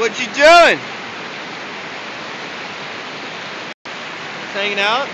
What you doing? Just hanging out?